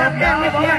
Gracias.